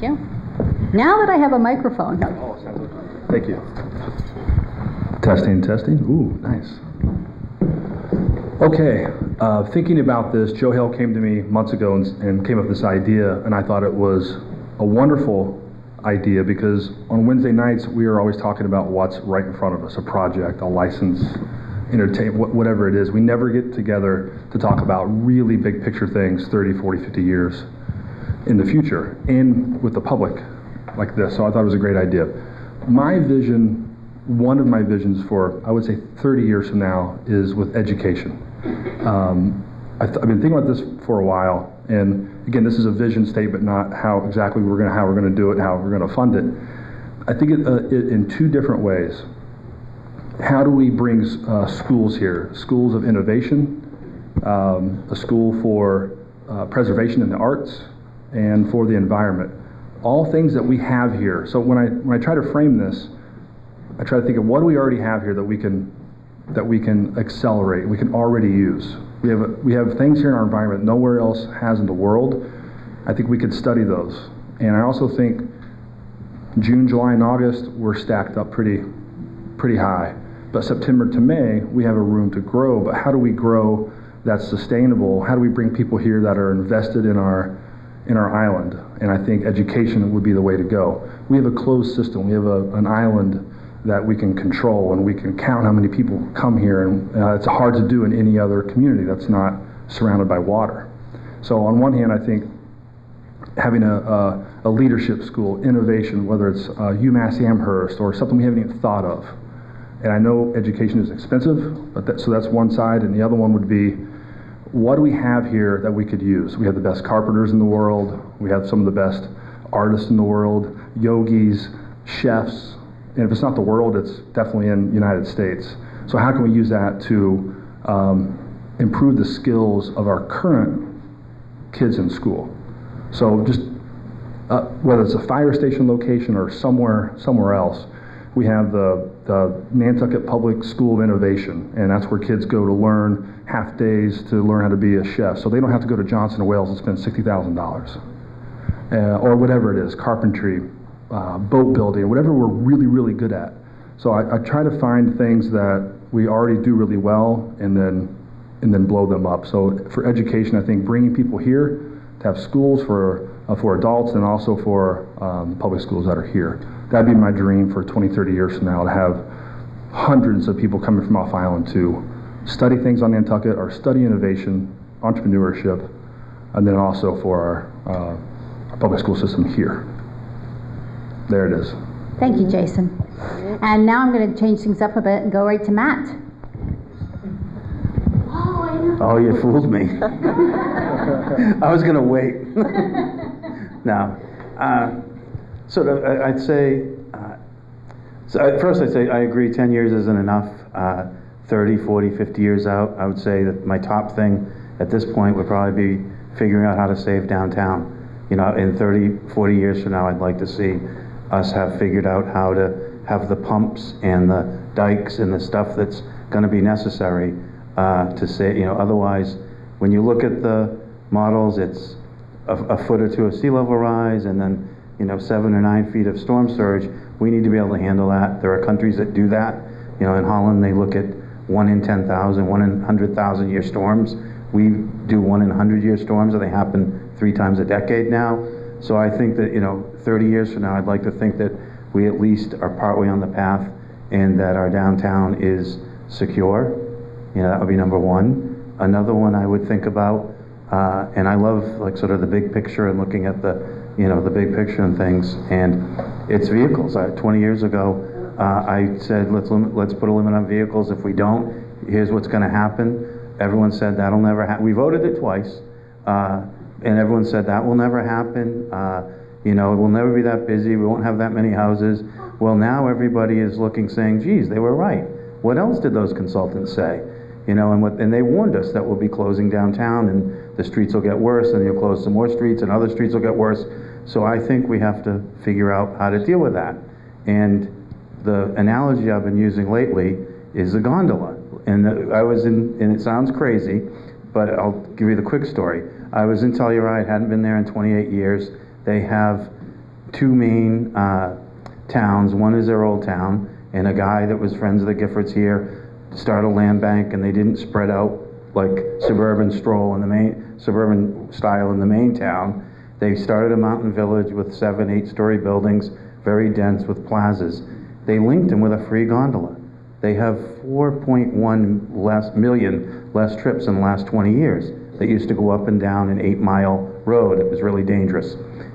Thank you. Now that I have a microphone, Thank you. Testing, testing. Ooh, nice. Okay, uh, thinking about this, Joe Hill came to me months ago and, and came up with this idea, and I thought it was a wonderful idea because on Wednesday nights we are always talking about what's right in front of us a project, a license, entertain, wh- whatever it is. We never get together to talk about really big picture things 30, 40, 50 years in the future and with the public like this. So I thought it was a great idea. My vision, one of my visions for, I would say 30 years from now, is with education. Um, I I've been thinking about this for a while, and again, this is a vision statement, not how exactly we're going to how we're going to do it, how we're going to fund it. I think it, uh, it in two different ways. How do we bring uh, schools here? Schools of innovation, um, a school for uh, preservation in the arts, and for the environment. All things that we have here. So when I when I try to frame this, I try to think of what do we already have here that we can that we can accelerate, we can already use. We have, a, we have things here in our environment nowhere else has in the world. I think we could study those. And I also think June, July, and August, we're stacked up pretty, pretty high. But September to May, we have a room to grow. But how do we grow that's sustainable? How do we bring people here that are invested in our, in our island? And I think education would be the way to go. We have a closed system. We have a, an island that we can control and we can count how many people come here and uh, it's hard to do in any other community that's not surrounded by water so on one hand i think having a, a, a leadership school innovation whether it's uh, umass amherst or something we haven't even thought of and i know education is expensive but that, so that's one side and the other one would be what do we have here that we could use we have the best carpenters in the world we have some of the best artists in the world yogis chefs and if it's not the world, it's definitely in United States. So how can we use that to um, improve the skills of our current kids in school? So just uh, whether it's a fire station location or somewhere somewhere else, we have the, the Nantucket Public School of Innovation, and that's where kids go to learn half days to learn how to be a chef. So they don't have to go to Johnson Wales and spend sixty thousand dollars, uh, or whatever it is, carpentry, uh, boat building, whatever we're really, really good at. So I, I, try to find things that we already do really well and then and then blow them up. So for education, I think bringing people here to have schools for uh, for adults and also for um, public schools that are here. That'd be my dream for 20, 30 years from now to have hundreds of people coming from off island to study things on Nantucket or study innovation, entrepreneurship, and then also for our, uh, our public school system here. There it is. Thank you, Jason. And now I'm going to change things up a bit and go right to Matt. Oh, you fooled me. I was going to wait. now, Uh, so I'd say, uh, so at first I'd say I agree 10 years isn't enough. Uh, 30, 40, 50 years out, I would say that my top thing at this point would probably be figuring out how to save downtown. You know, in 30, 40 years from now, I'd like to see us have figured out how to have the pumps and the dikes and the stuff that's going to be necessary uh, to say, you know, otherwise, when you look at the models, it's a, a, foot or two of sea level rise and then, you know, seven or nine feet of storm surge. We need to be able to handle that. There are countries that do that. You know, in Holland, they look at one in 10,000, one in 100,000 year storms. We do one in 100 year storms, and they happen three times a decade now. So I think that, you know, 30 years from now, I'd like to think that we at least are partway on the path and that our downtown is secure. You know, that would be number one. Another one I would think about, uh, and I love like sort of the big picture and looking at the, you know, the big picture and things, and it's vehicles. I, 20 years ago, uh, I said, let's, limit, let's put a limit on vehicles. If we don't, here's what's going to happen. Everyone said that'll never happen. We voted it twice. Uh, and everyone said that will never happen. Uh, you know, it will never be that busy. We won't have that many houses. Well, now everybody is looking, saying, "Geez, they were right." What else did those consultants say? You know, and what and they warned us that we'll be closing downtown, and the streets will get worse, and you'll close some more streets, and other streets will get worse. So I think we have to figure out how to deal with that. And the analogy I've been using lately is a gondola. And I was in, and it sounds crazy, but I'll give you the quick story. I was in Telluride, hadn't been there in 28 years. They have two main uh, towns. One is their old town, and a guy that was friends of the Giffords here started a land bank, and they didn't spread out like suburban stroll in the main suburban style in the main town. They started a mountain village with seven, eight-story buildings, very dense with plazas. They linked them with a free gondola. They have 4.1 less million less trips in the last 20 years. They used to go up and down an eight-mile road. It was really dangerous.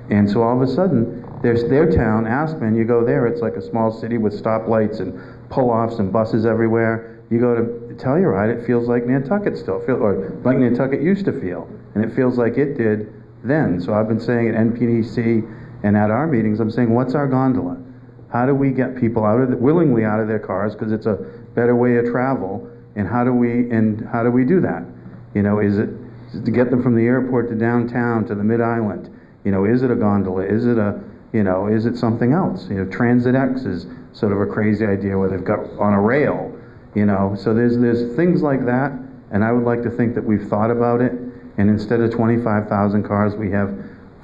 And so all of a sudden, there's their town, Aspen. You go there, it's like a small city with stoplights and pull-offs and buses everywhere. You go to Telluride, it feels like Nantucket still, feel, or like Nantucket used to feel, and it feels like it did then. So I've been saying at NPDC and at our meetings, I'm saying, what's our gondola? How do we get people out of the, willingly out of their cars because it's a better way of travel? And how do we and how do we do that? You know, is it, is it to get them from the airport to downtown to the Mid Island? You know, is it a gondola? Is it a you know, is it something else? You know, Transit X is sort of a crazy idea where they've got on a rail. You know, so there's there's things like that, and I would like to think that we've thought about it. And instead of 25,000 cars, we have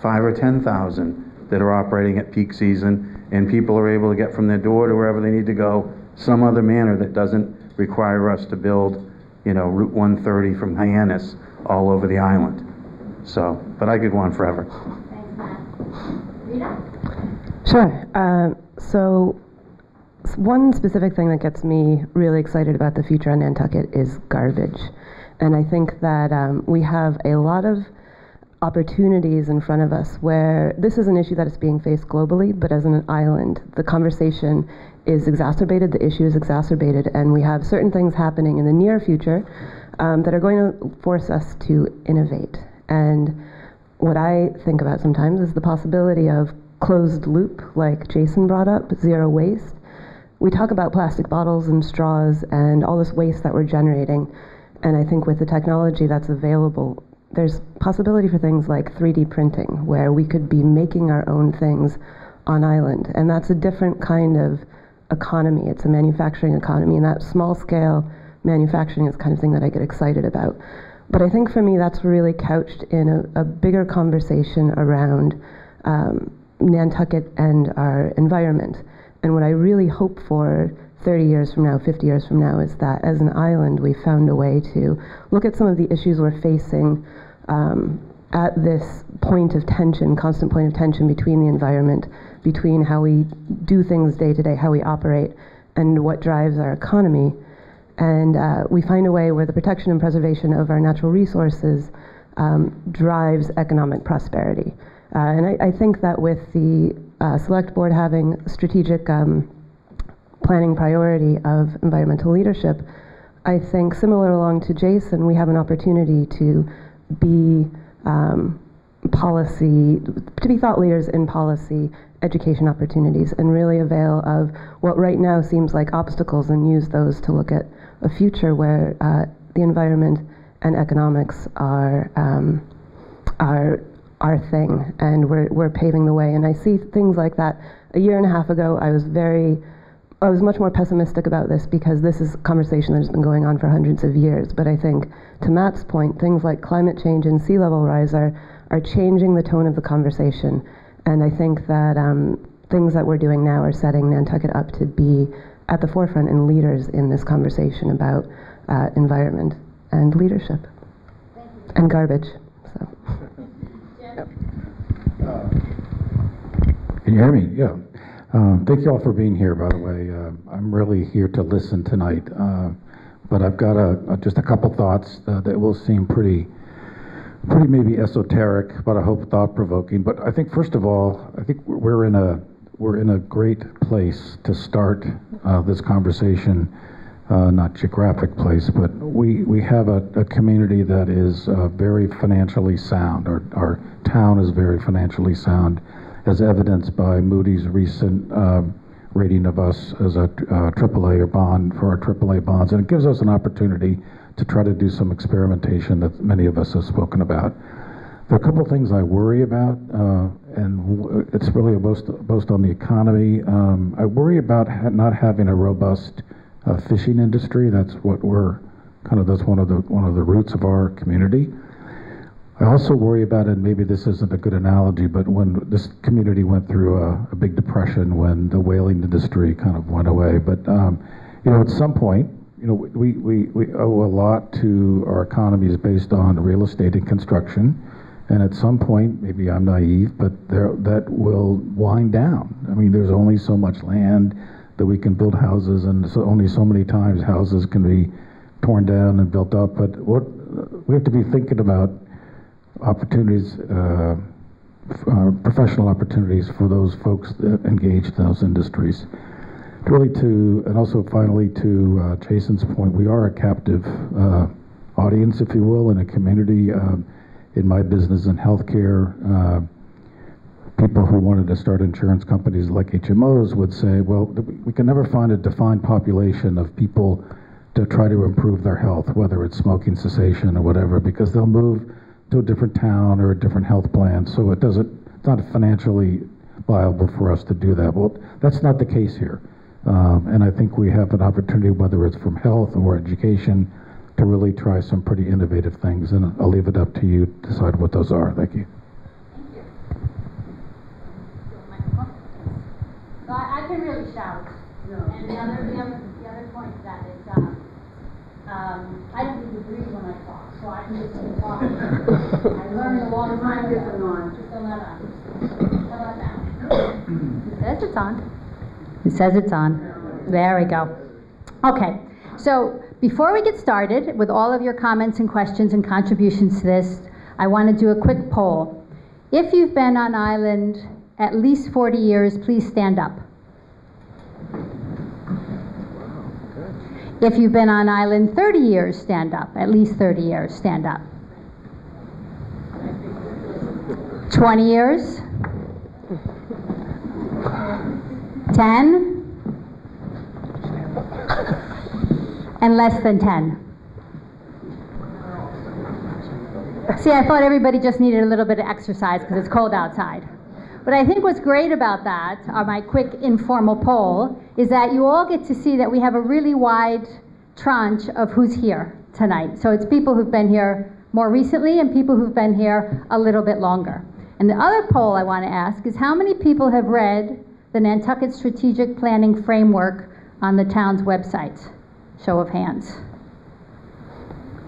five or 10,000 that are operating at peak season, and people are able to get from their door to wherever they need to go some other manner that doesn't require us to build, you know, Route 130 from Hyannis all over the island. So, but I could go on forever. Thanks, Matt. Rita? Sure. Uh, so, one specific thing that gets me really excited about the future on Nantucket is garbage. And I think that um, we have a lot of opportunities in front of us where this is an issue that is being faced globally, but as an island, the conversation is exacerbated, the issue is exacerbated, and we have certain things happening in the near future um, that are going to force us to innovate. And what I think about sometimes is the possibility of closed loop, like Jason brought up, zero waste. We talk about plastic bottles and straws and all this waste that we're generating. And I think with the technology that's available, there's possibility for things like 3D printing, where we could be making our own things on island. And that's a different kind of economy. It's a manufacturing economy, and that small scale manufacturing is the kind of thing that I get excited about. But I think for me, that's really couched in a, a bigger conversation around um, Nantucket and our environment. And what I really hope for 30 years from now, 50 years from now, is that as an island, we found a way to look at some of the issues we're facing um, at this point of tension, constant point of tension between the environment, between how we do things day to day, how we operate, and what drives our economy. And uh, we find a way where the protection and preservation of our natural resources um, drives economic prosperity. Uh, and I, I think that with the uh, select board having strategic um, planning priority of environmental leadership, I think similar along to Jason, we have an opportunity to be um, policy, to be thought leaders in policy, education opportunities, and really avail of what right now seems like obstacles and use those to look at a future where uh, the environment and economics are um, are our thing, and we're we're paving the way. And I see things like that. A year and a half ago, I was very I was much more pessimistic about this because this is a conversation that has been going on for hundreds of years. But I think, to Matt's point, things like climate change and sea level rise are, are changing the tone of the conversation. And I think that um, things that we're doing now are setting Nantucket up to be at the forefront and leaders in this conversation about uh, environment and leadership and garbage. So. Can you hear me? Yeah. Um, thank you all for being here, by the way. Uh, I'm really here to listen tonight. Uh, but I've got a, a, just a couple thoughts uh, that will seem pretty, pretty maybe esoteric, but I hope thought-provoking. But I think first of all, I think we're in a we're in a great place to start uh, this conversation. Uh, not geographic place, but we, we have a, a community that is uh, very financially sound. Our, our town is very financially sound as evidenced by Moody's recent uh, rating of us as a uh, AAA or bond for our AAA bonds. And it gives us an opportunity to try to do some experimentation that many of us have spoken about. There are a couple of things I worry about, uh, and it's really both, both on the economy. Um, I worry about ha not having a robust uh, fishing industry. That's what we're kind of, that's one of the, one of the roots of our community. I also worry about, and maybe this isn't a good analogy, but when this community went through a, a big depression when the whaling industry kind of went away. But, um, you know, at some point, you know, we, we, we owe a lot to our economies based on real estate and construction. And at some point, maybe I'm naive, but there, that will wind down. I mean, there's only so much land that we can build houses, and so only so many times houses can be torn down and built up. But what we have to be thinking about opportunities, uh, uh, professional opportunities for those folks that engaged in those industries. Really to, and also finally to uh, Jason's point, we are a captive uh, audience, if you will, in a community. Um, in my business in healthcare, people who wanted to start insurance companies like HMOs would say, well, we can never find a defined population of people to try to improve their health, whether it's smoking cessation or whatever, because they'll move to a different town or a different health plan. So it doesn't, it's not financially viable for us to do that. Well, that's not the case here. Um, and I think we have an opportunity, whether it's from health or education, to really try some pretty innovative things. And I'll leave it up to you to decide what those are. Thank you. So I, I can really shout. And the other, the other, the other point to that is, um, um, I don't even breathe when I I learned a time? It says it's on. It says it's on. There we go. Okay, so before we get started with all of your comments and questions and contributions to this, I want to do a quick poll. If you've been on island at least 40 years, please stand up. If you've been on island 30 years, stand up. At least 30 years, stand up. 20 years? 10? And less than 10? See, I thought everybody just needed a little bit of exercise because it's cold outside. But I think what's great about that, or my quick informal poll, is that you all get to see that we have a really wide tranche of who's here tonight. So it's people who've been here more recently and people who've been here a little bit longer. And the other poll I want to ask is how many people have read the Nantucket Strategic Planning Framework on the town's website? Show of hands.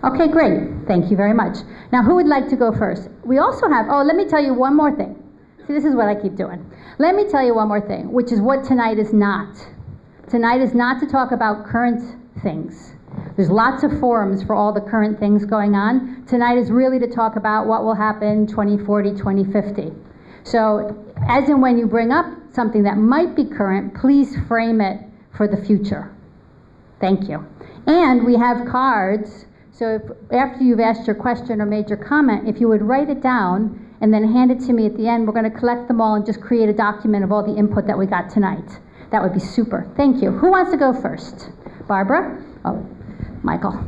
Okay, great. Thank you very much. Now, who would like to go first? We also have, oh, let me tell you one more thing. See, this is what I keep doing. Let me tell you one more thing, which is what tonight is not. Tonight is not to talk about current things. There's lots of forums for all the current things going on. Tonight is really to talk about what will happen 2040, 2050. So, as and when you bring up something that might be current, please frame it for the future. Thank you. And we have cards, so if, after you've asked your question or made your comment, if you would write it down and then hand it to me at the end, we're going to collect them all and just create a document of all the input that we got tonight. That would be super. Thank you. Who wants to go first? Barbara? Oh, Michael.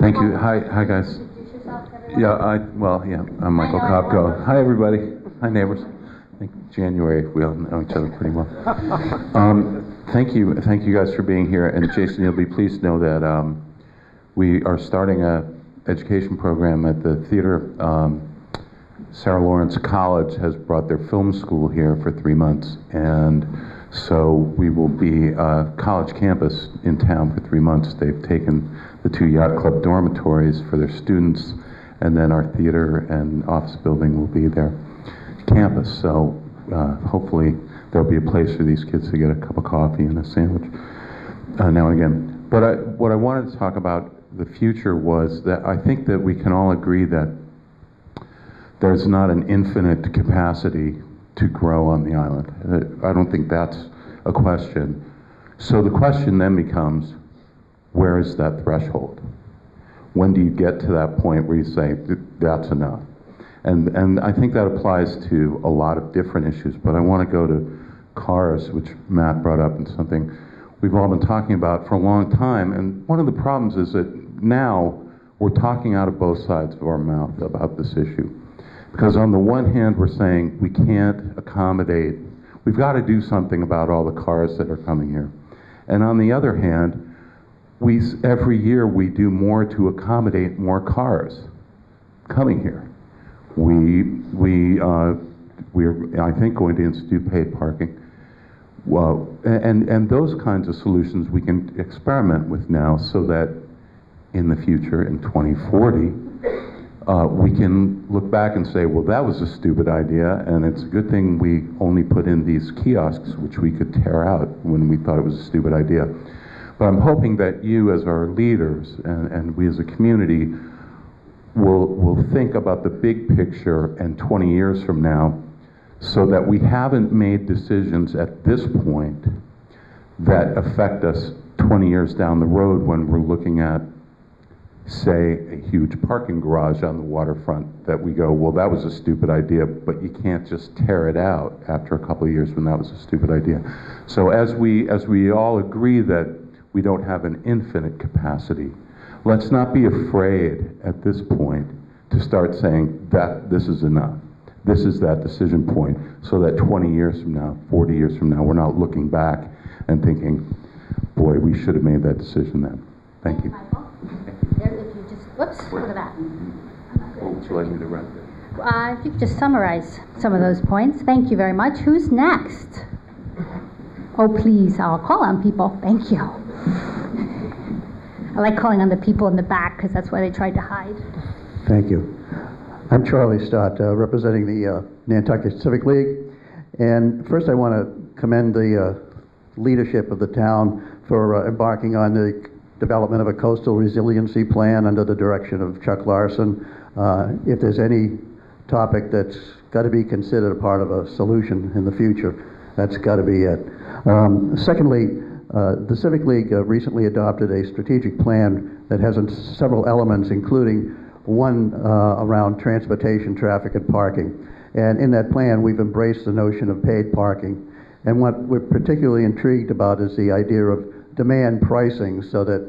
Thank you. Hi, hi guys. Introduce yourself, everyone. Yeah, I, well, yeah, I'm Michael I. Kopko. Hi, everybody. Hi, neighbors. I think January, we all know each other pretty well. Um, thank you, thank you guys for being here. And Jason, you'll be pleased to know that um, we are starting a education program at the theater. Um, Sarah Lawrence College has brought their film school here for three months. And so we will be a college campus in town for three months. They've taken the two yacht club dormitories for their students, and then our theater and office building will be their campus. So uh, hopefully there'll be a place for these kids to get a cup of coffee and a sandwich uh, now and again. But I, what I wanted to talk about the future was that I think that we can all agree that there's not an infinite capacity to grow on the island. Uh, I don't think that's a question. So the question then becomes, where is that threshold? When do you get to that point where you say, that's enough? And, and I think that applies to a lot of different issues, but I want to go to cars, which Matt brought up, and something we've all been talking about for a long time. And one of the problems is that now we're talking out of both sides of our mouth about this issue. Because on the one hand, we're saying we can't accommodate, we've got to do something about all the cars that are coming here. And on the other hand, we, every year, we do more to accommodate more cars coming here. We, we, uh, we're, I think, going to institute paid parking. Well, and, and those kinds of solutions we can experiment with now so that in the future, in 2040, uh, we can look back and say, well, that was a stupid idea, and it's a good thing we only put in these kiosks, which we could tear out when we thought it was a stupid idea. But I'm hoping that you, as our leaders, and, and we as a community, will, will think about the big picture and 20 years from now so that we haven't made decisions at this point that affect us 20 years down the road when we're looking at, say, a huge parking garage on the waterfront that we go, well, that was a stupid idea, but you can't just tear it out after a couple of years when that was a stupid idea. So as we, as we all agree that we don't have an infinite capacity, let's not be afraid at this point to start saying that this is enough. This is that decision point, so that 20 years from now, 40 years from now, we're not looking back and thinking, boy, we should have made that decision then. Thank you. Michael. There, if you just, whoops, look at that. What would you like me to write? Uh, if you could just summarize some of those points. Thank you very much. Who's next? Oh, please, I'll call on people. Thank you. I like calling on the people in the back because that's why they tried to hide. Thank you. I'm Charlie Stott, uh, representing the uh, Nantucket Civic League. And first, I want to commend the uh, leadership of the town for uh, embarking on the development of a coastal resiliency plan under the direction of Chuck Larson. Uh, If there's any topic that's got to be considered a part of a solution in the future, that's got to be it. Um, Secondly, uh, the Civic League uh, recently adopted a strategic plan that has several elements, including one uh, around transportation, traffic, and parking. And in that plan, we've embraced the notion of paid parking. And what we're particularly intrigued about is the idea of demand pricing so that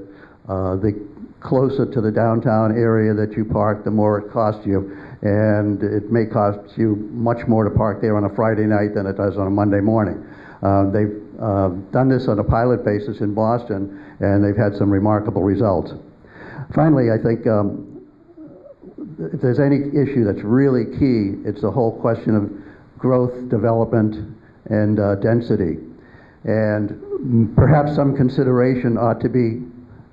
uh, the closer to the downtown area that you park, the more it costs you. And it may cost you much more to park there on a Friday night than it does on a Monday morning. Uh, They've uh, done this on a pilot basis in Boston, and they've had some remarkable results. Finally, I think um, if there's any issue that's really key, it's the whole question of growth, development, and uh, density. And perhaps some consideration ought to be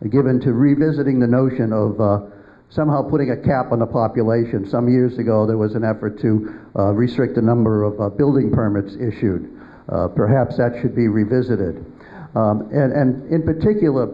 given to revisiting the notion of uh, somehow putting a cap on the population. Some years ago, there was an effort to uh, restrict the number of uh, building permits issued. Uh, Perhaps that should be revisited. Um, And, and in particular,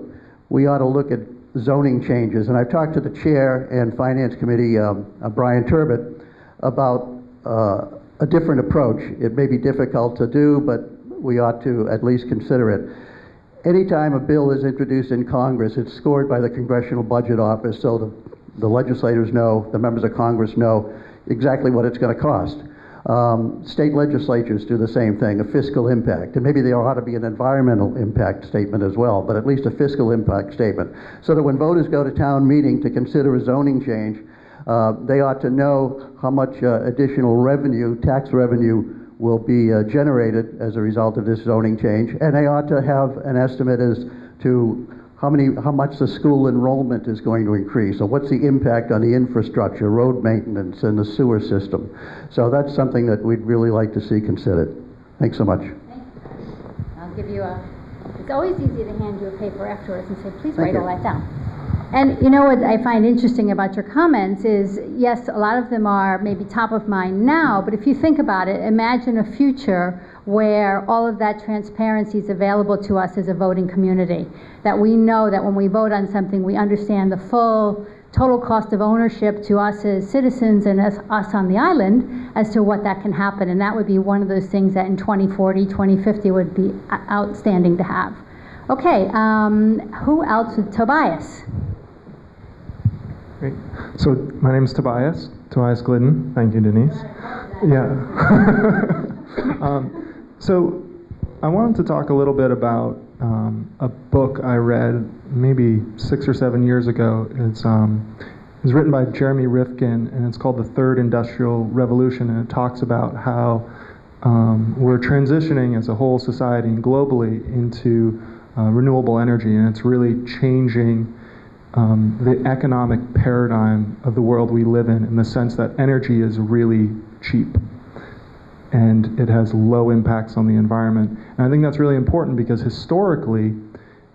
we ought to look at zoning changes. And I've talked to the chair and finance committee, um, uh, Brian Turbot, about uh, a different approach. It may be difficult to do, but we ought to at least consider it. Anytime a bill is introduced in Congress, it's scored by the Congressional Budget Office, so the, the legislators know, the members of Congress know exactly what it's going to cost. Um, state legislatures do the same thing, a fiscal impact. And maybe there ought to be an environmental impact statement as well, but at least a fiscal impact statement. So that when voters go to town meeting to consider a zoning change, uh, they ought to know how much uh, additional revenue, tax revenue, will be uh, generated as a result of this zoning change. And they ought to have an estimate as to how many, how much the school enrollment is going to increase, or what's the impact on the infrastructure, road maintenance, and the sewer system. So that's something that we'd really like to see considered. Thanks so much. I'll give you a, it's always easy to hand you a paper afterwards and say, please write all that down. And you know what I find interesting about your comments is, yes, a lot of them are maybe top of mind now, but if you think about it, imagine a future where all of that transparency is available to us as a voting community. That we know that when we vote on something, we understand the full total cost of ownership to us as citizens and as us on the island as to what that can happen. And that would be one of those things that in 2040, 2050 would be outstanding to have. Okay, um, who else? Tobias. Great. So my name is Tobias, Tobias Glidden. Thank you, Denise. Yeah. um, so I wanted to talk a little bit about um, a book I read maybe six or seven years ago. It's um, it's written by Jeremy Rifkin, and it's called The Third Industrial Revolution, and it talks about how um, we're transitioning as a whole society and globally into uh, renewable energy, and it's really changing um, the economic paradigm of the world we live in, in the sense that energy is really cheap and it has low impacts on the environment. And I think that's really important because historically,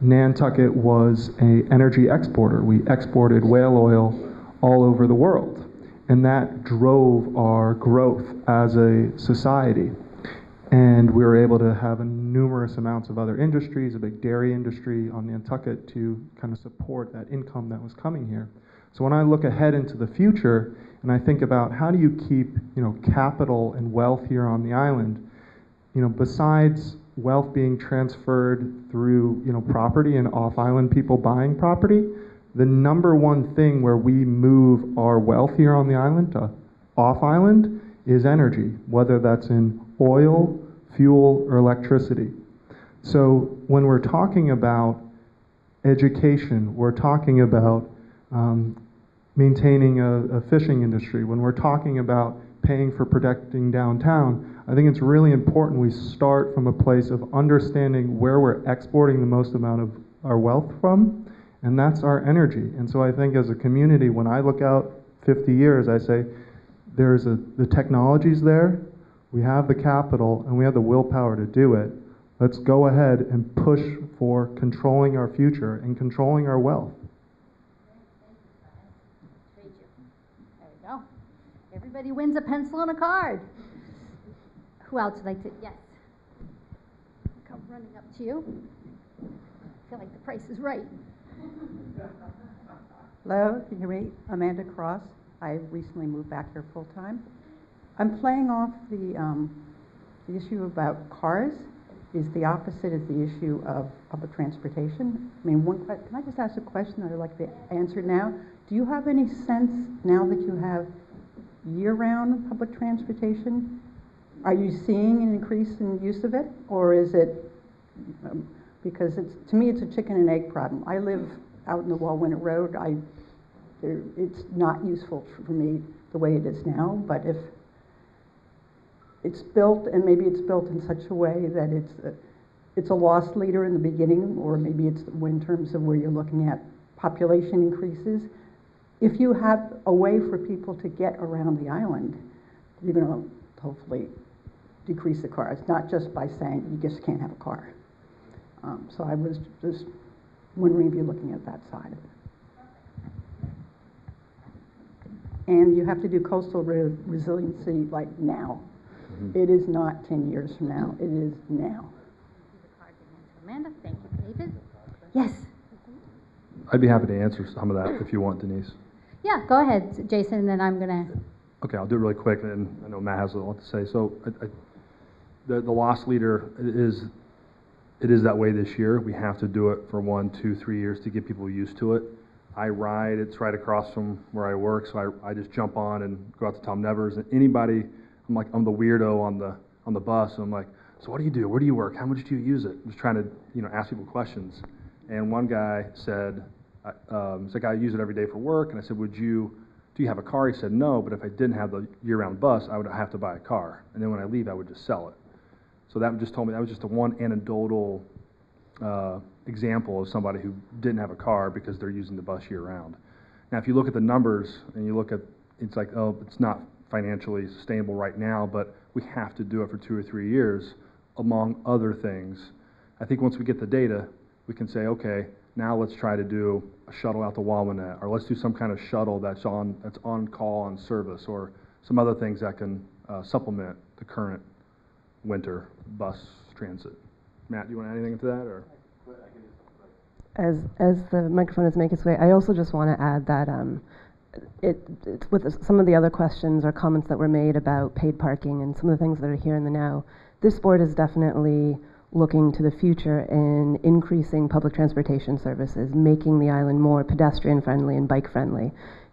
Nantucket was a energy exporter. We exported whale oil all over the world, and that drove our growth as a society. And we were able to have numerous amounts of other industries, a big dairy industry on Nantucket to kind of support that income that was coming here. So when I look ahead into the future and I think about how do you keep, you know, capital and wealth here on the island, you know, besides wealth being transferred through, you know, property and off-island people buying property, the number one thing where we move our wealth here on the island to off-island is energy, whether that's in oil, fuel, or electricity. So when we're talking about education, we're talking about um, maintaining a, a fishing industry, when we're talking about paying for protecting downtown, I think it's really important we start from a place of understanding where we're exporting the most amount of our wealth from, and that's our energy. And so I think as a community, when I look out 50 years, I say there's a, the technology's there, we have the capital, and we have the willpower to do it. Let's go ahead and push for controlling our future and controlling our wealth. Trade you. There we go. Everybody wins a pencil and a card. Who else would like to? Yes. Come running up to you. I feel like the price is right. Hello, can you hear me? Amanda Cross. I recently moved back here full time. I'm playing off the, um, the issue about cars is the opposite of the issue of public transportation. I mean, one can I just ask a question that I'd like to answer now? Do you have any sense now that you have year-round public transportation? Are you seeing an increase in use of it, or is it um, because it's to me it's a chicken and egg problem? I live out in the Wauwinet Road. I there, it's not useful for me the way it is now, but if it's built, and maybe it's built in such a way that it's a, it's a loss leader in the beginning, or maybe it's in terms of where you're looking at population increases. If you have a way for people to get around the island, you're going to hopefully decrease the cars, not just by saying you just can't have a car. Um, so I was just wondering if you're looking at that side of it. And you have to do coastal re- resiliency like now. It is not 10 years from now, it is now. Amanda, thank you. David? Yes. I'd be happy to answer some of that if you want, Denise. Yeah, go ahead, Jason, and then I'm going to. Okay, I'll do it really quick, and I know Matt has a lot to say. So, I, I, the the loss leader is it is that way this year. We have to do it for one, two, three years to get people used to it. I ride; it's right across from where I work, so I, I just jump on and go out to Tom Nevers. And anybody, I'm like I'm the weirdo on the on the bus. And I'm like, so what do you do? Where do you work? How much do you use it? I'm just trying to you know ask people questions. And one guy said, uh, um, he's like, I use it every day for work. And I said, would you? do you have a car? He said, no, but if I didn't have the year-round bus, I would have to buy a car. And then when I leave, I would just sell it. So that just told me, that was just a one anecdotal uh, example of somebody who didn't have a car because they're using the bus year-round. Now, if you look at the numbers and you look at, it's like, oh, it's not financially sustainable right now, but we have to do it for two or three years, among other things. I think once we get the data, we can say, okay, now let's try to do a shuttle out to Wauwinet, or let's do some kind of shuttle that's on that's on call on service, or some other things that can uh, supplement the current winter bus transit. Matt, do you want to add anything to that, or? As as the microphone is making its way, I also just want to add that um, it, it with some of the other questions or comments that were made about paid parking and some of the things that are here in the now. This board is definitely looking to the future in increasing public transportation services, making the island more pedestrian friendly and bike friendly.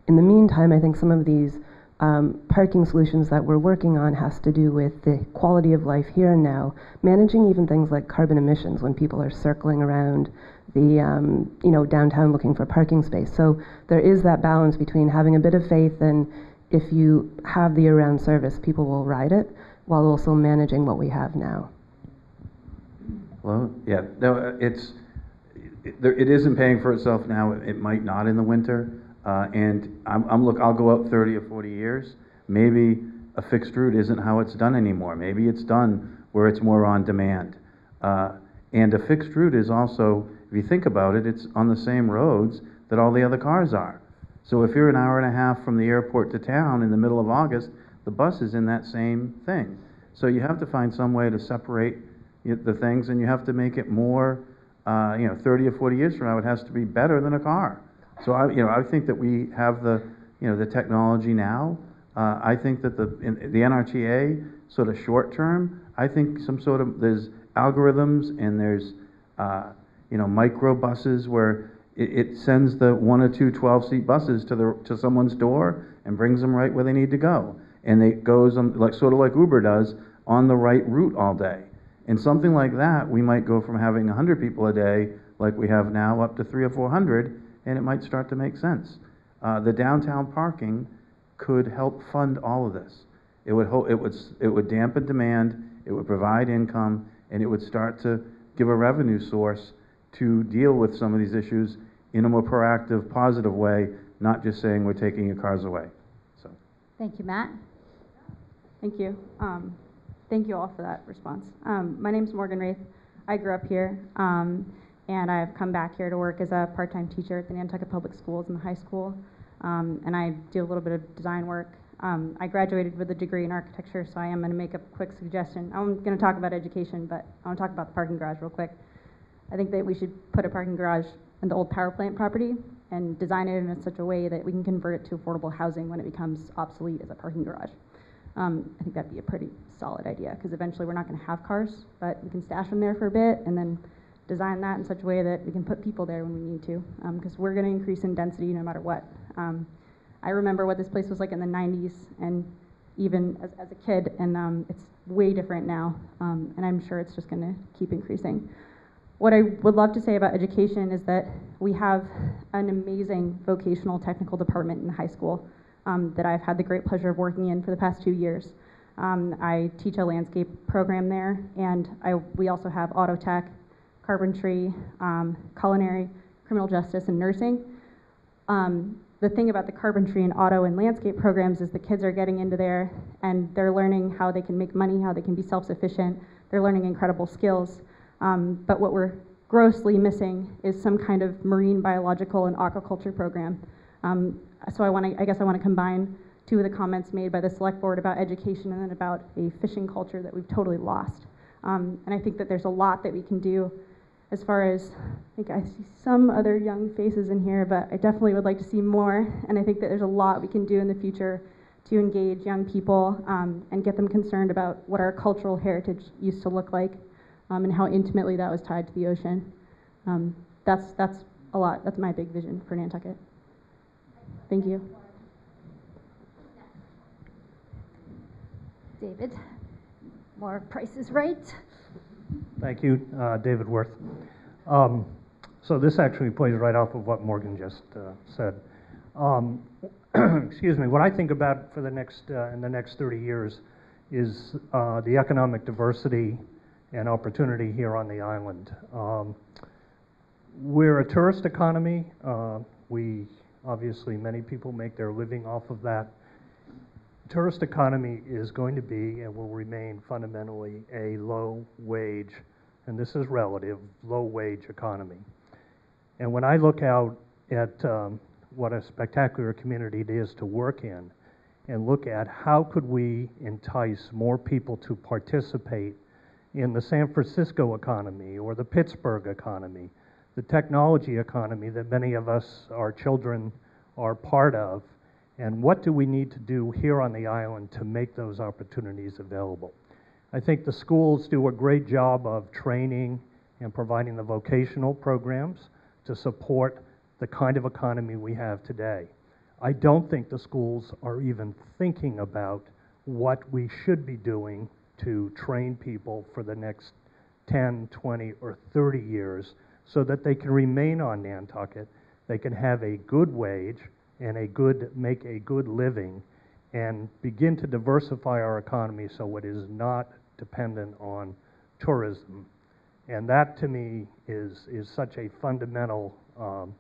In the meantime, I think some of these um, parking solutions that we're working on has to do with the quality of life here and now, managing even things like carbon emissions when people are circling around the um, you know downtown looking for parking space. So there is that balance between having a bit of faith and if you have the year-round service, people will ride it, while also managing what we have now. Well, yeah, no, uh, it's, it, there, it isn't paying for itself now. It, might not in the winter. Uh, and I'm, I'm look. I'll go out 30 or 40 years. Maybe a fixed route isn't how it's done anymore. Maybe it's done where it's more on demand. Uh, and a fixed route is also, if you think about it, it's on the same roads that all the other cars are. So if you're an hour and a half from the airport to town in the middle of August, the bus is in that same thing. So you have to find some way to separate the things, and you have to make it more, uh, you know, 30 or 40 years from now, it has to be better than a car. So I, you know, I think that we have the, you know, the technology now. Uh, I think that the in, the NRTA sort of short term. I think some sort of there's algorithms and there's, uh, you know, micro buses where it, it sends the one or two 12 seat buses to the to someone's door and brings them right where they need to go, and it goes on like sort of like Uber does on the right route all day. And something like that, we might go from having 100 people a day, like we have now, up to three or 400, and it might start to make sense. Uh, the downtown parking could help fund all of this. It would, ho- it, would, it would dampen demand, it would provide income, and it would start to give a revenue source to deal with some of these issues in a more proactive, positive way, not just saying we're taking your cars away. So. Thank you, Matt. Thank you. Um, thank you all for that response. Um, my name's Morgan Wraith. I grew up here, um, and I've come back here to work as a part-time teacher at the Nantucket Public Schools in the high school, um, and I do a little bit of design work. Um, I graduated with a degree in architecture, so I am going to make a quick suggestion. I'm going to talk about education, but I want to talk about the parking garage real quick. I think that we should put a parking garage in the old power plant property and design it in such a way that we can convert it to affordable housing when it becomes obsolete as a parking garage. Um, I think that'd be a pretty solid idea because eventually we're not going to have cars, but we can stash them there for a bit and then design that in such a way that we can put people there when we need to because we're going to increase in density no matter what. Um, I remember what this place was like in the 90s and even as, as a kid, and um, it's way different now, um, and I'm sure it's just going to keep increasing. What I would love to say about education is that we have an amazing vocational technical department in high school um, that I've had the great pleasure of working in for the past two years. Um, I teach a landscape program there, and I, we also have auto tech, carpentry, um, culinary, criminal justice, and nursing. Um, the thing about the carpentry and auto and landscape programs is the kids are getting into there and they're learning how they can make money, how they can be self-sufficient. They're learning incredible skills. Um, but what we're grossly missing is some kind of marine biological and aquaculture program. Um, so I want to, I guess I want to combine two of the comments made by the select board about education and then about a fishing culture that we've totally lost. Um, and I think that there's a lot that we can do as far as, I think I see some other young faces in here, but I definitely would like to see more. And I think that there's a lot we can do in the future to engage young people um, and get them concerned about what our cultural heritage used to look like um, and how intimately that was tied to the ocean. Um, that's, that's a lot. That's my big vision for Nantucket. Thank you. David, more Price is Right. Thank you, uh, David Worth. Um, So this actually plays right off of what Morgan just uh, said. Um, Excuse me, what I think about for the next, uh, in the next 30 years is uh, the economic diversity and opportunity here on the island. Um, We're a tourist economy. Uh, We, obviously, many people make their living off of that tourist economy is going to be and will remain fundamentally a low wage, and this is relative, low wage economy. And when I look out at um, what a spectacular community it is to work in, and look at how could we entice more people to participate in the San Francisco economy or the Pittsburgh economy, the technology economy that many of us, our children, are part of, and what do we need to do here on the island to make those opportunities available? I think the schools do a great job of training and providing the vocational programs to support the kind of economy we have today. I don't think the schools are even thinking about what we should be doing to train people for the next 10, 20, or 30 years so that they can remain on Nantucket, they can have a good wage and a good, make a good living and begin to diversify our economy so it is not dependent on tourism. And that to me is, is such a fundamental um,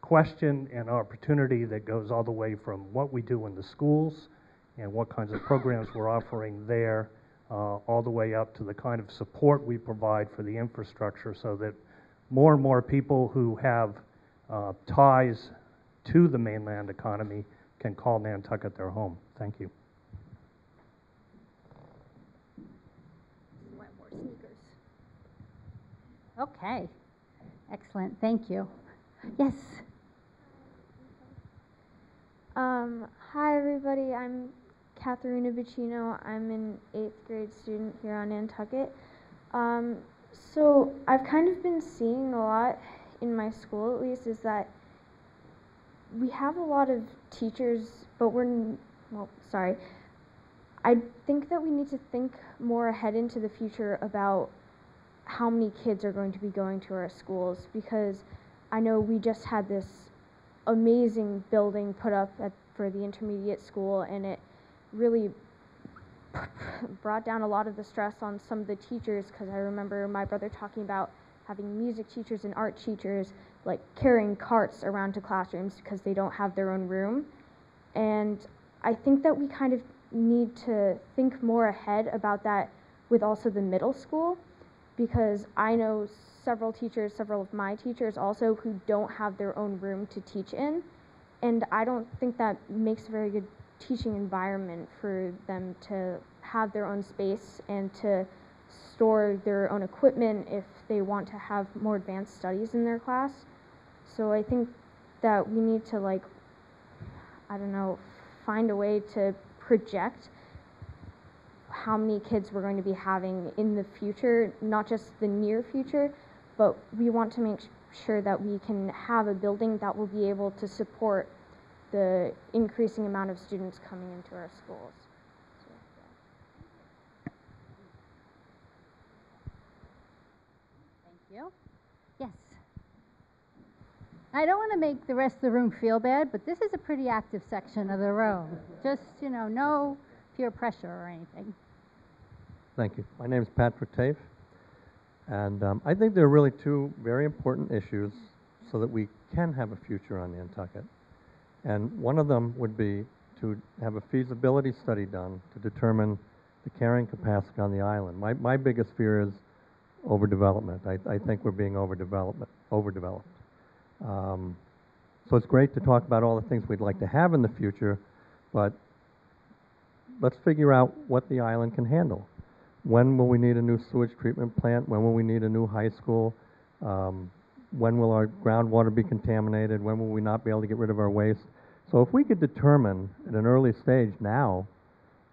question and opportunity that goes all the way from what we do in the schools and what kinds of programs we're offering there, uh, all the way up to the kind of support we provide for the infrastructure so that more and more people who have uh, ties to the mainland economy can call Nantucket their home. Thank you. Want more sneakers? Okay, excellent, thank you. Yes, Um, hi, everybody. I'm Katharina Vicino. I'm an eighth grade student here on Nantucket. Um, so I've kind of been seeing a lot in my school, at least, is that we have a lot of teachers, but we're n- well, sorry. I think that we need to think more ahead into the future about how many kids are going to be going to our schools because I know we just had this amazing building put up at, for the intermediate school, and it really brought down a lot of the stress on some of the teachers because I remember my brother talking about having music teachers and art teachers like carrying carts around to classrooms because they don't have their own room. And I think that we kind of need to think more ahead about that with also the middle school because I know several teachers, several of my teachers also, who don't have their own room to teach in. And I don't think that makes a very good teaching environment for them to have their own space and to store their own equipment if they want to have more advanced studies in their class. So I think that we need to, like, I don't know, find a way to project how many kids we're going to be having in the future, not just the near future, but we want to make sure that we can have a building that will be able to support the increasing amount of students coming into our schools. So, yeah. thank you. Yes. I don't want to make the rest of the room feel bad, but this is a pretty active section of the room. Just, you know, no peer pressure or anything. Thank you. My name is Patrick Tafe, and um, I think there are really two very important issues so that we can have a future on Nantucket. And one of them would be to have a feasibility study done to determine the carrying capacity on the island. My, my biggest fear is overdevelopment. I, I think we're being overdevelopment, overdeveloped. Um, so it's great to talk about all the things we'd like to have in the future, but let's figure out what the island can handle. When will we need a new sewage treatment plant? When will we need a new high school? Um, when will our groundwater be contaminated? When will we not be able to get rid of our waste? So if we could determine at an early stage now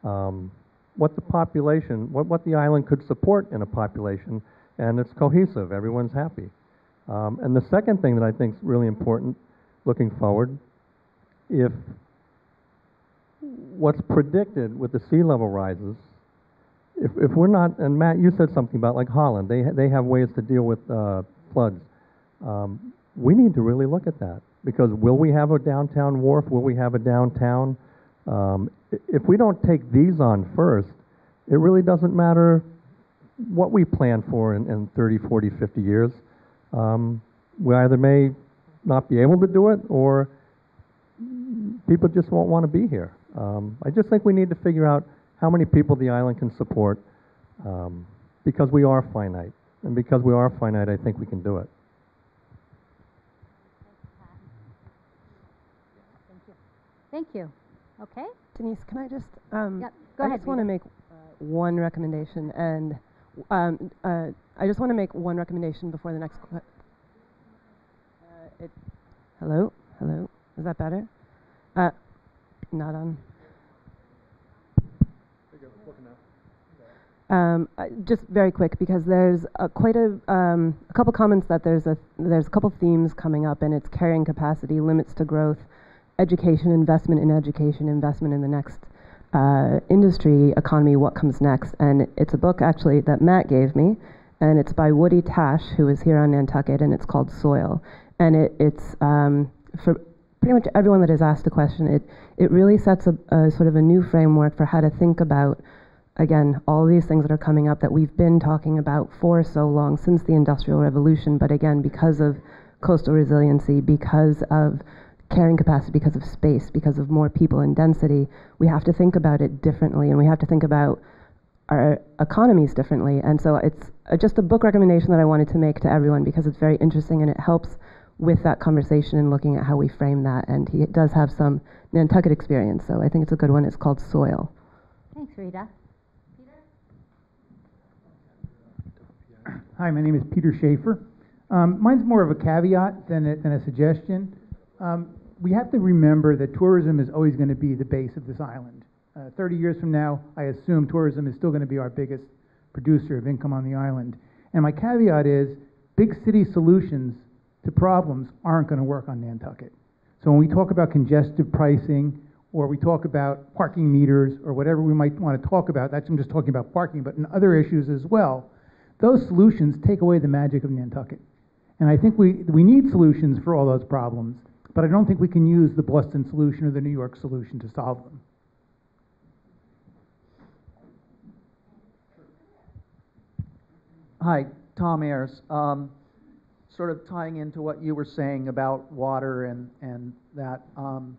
um, what the population, what, what the island could support in a population, and it's cohesive, everyone's happy. Um, and the second thing that I think is really important looking forward, if what's predicted with the sea level rises, if, if we're not, and Matt, you said something about like Holland, they, they have ways to deal with uh, floods. Um, we need to really look at that because will we have a downtown wharf? Will we have a downtown? Um, if we don't take these on first, it really doesn't matter what we plan for in, in 30, 40, 50 years. Um, we either may not be able to do it or people just won't want to be here. Um, I just think we need to figure out how many people the island can support um, because we are finite. And because we are finite, I think we can do it. Thank you. Thank you. Okay? Denise, can I just, um, Yep, go I ahead, just want to make uh, one recommendation, and um, uh, I just want to make one recommendation before the next. que- Uh, it, hello, hello, is that better? Uh, not on. Um, I- just very quick because there's a, quite a, um, a couple comments that there's a there's a couple themes coming up and it's carrying capacity, limits to growth, education, investment in education, investment in the next uh, industry economy, what comes next. And it's a book actually that Matt gave me, and it's by Woody Tasch, who is here on Nantucket, and it's called Soil. And it, it's um, for pretty much everyone that has asked a question. It it really sets a, a sort of a new framework for how to think about again, all these things that are coming up that we've been talking about for so long since the Industrial Revolution, but again, because of coastal resiliency, because of carrying capacity, because of space, because of more people and density, we have to think about it differently and we have to think about our economies differently. And so it's uh, just a book recommendation that I wanted to make to everyone because it's very interesting and it helps with that conversation and looking at how we frame that. And he does have some Nantucket experience, so I think it's a good one. It's called Soil. Thanks, Rita. Peter? Hi, my name is Peter Schaefer. Um, mine's more of a caveat than a, than a suggestion. Um, we have to remember that tourism is always going to be the base of this island. Uh, 30 years from now, I assume tourism is still going to be our biggest producer of income on the island. And my caveat is big city solutions to problems aren't going to work on Nantucket. So when we talk about congestive pricing, or we talk about parking meters, or whatever we might want to talk about, that's I'm just talking about parking, but in other issues as well, those solutions take away the magic of Nantucket. And I think we, we need solutions for all those problems, but I don't think we can use the Boston solution or the New York solution to solve them. Hi, Tom Ayers. Um, sort of tying into what you were saying about water and, and that, um,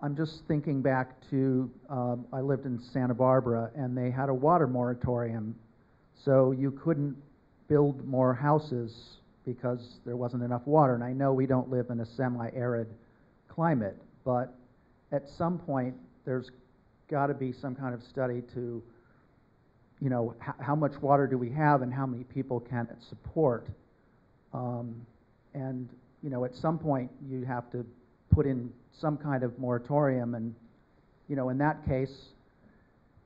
I'm just thinking back to um, I lived in Santa Barbara and they had a water moratorium so you couldn't build more houses because there wasn't enough water. And I know we don't live in a semi arid climate, but at some point there's got to be some kind of study to, you know, h- how much water do we have and how many people can it support. Um, and, you know, at some point you have to put in some kind of moratorium. And, you know, in that case,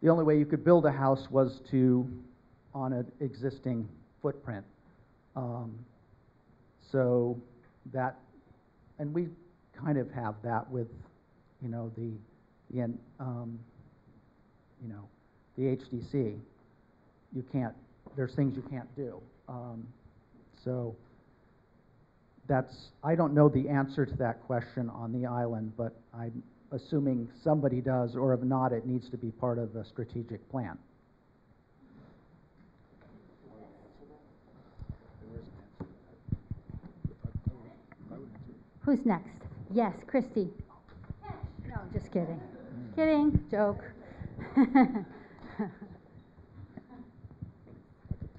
the only way you could build a house was to on an existing footprint. Um, so that, and we kind of have that with, you know, the, the um, you know, the HDC. You can't, there's things you can't do. Um, so that's, I don't know the answer to that question on the island, but I'm assuming somebody does, or if not, it needs to be part of a strategic plan. Who's next? Yes, Christy. No, just kidding. Kidding, joke.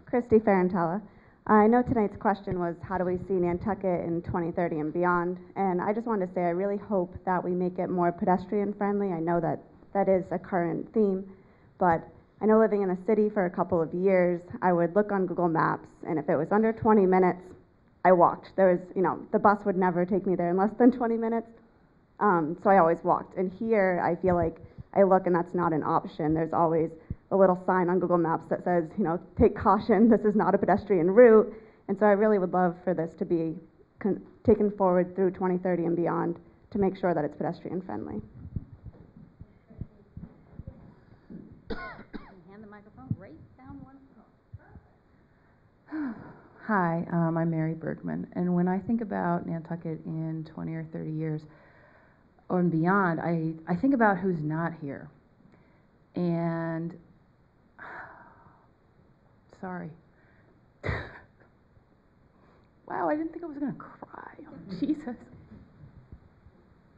Christy Farentella. I know tonight's question was how do we see Nantucket in 2030 and beyond? And I just wanted to say I really hope that we make it more pedestrian friendly. I know that that is a current theme, but I know living in a city for a couple of years, I would look on Google Maps, and if it was under 20 minutes, I walked. There was, you know, the bus would never take me there in less than 20 minutes. Um, so I always walked. And here, I feel like I look and that's not an option. There's always a little sign on Google Maps that says, you know, take caution, this is not a pedestrian route. And so I really would love for this to be taken forward through 2030 and beyond to make sure that it's pedestrian friendly. Hand the microphone right down one. Hi, um, I'm Mary Bergman, and when I think about Nantucket in 20 or 30 years or beyond, I, I think about who's not here. And sorry. wow, I didn't think I was going to cry. Oh, Jesus.